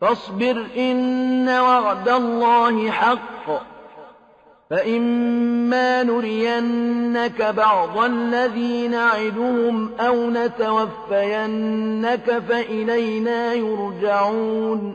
فاصبر إن وعد الله حق. فإما نرينك بعض الذي نعدهم أو نتوفينك فإلينا يرجعون.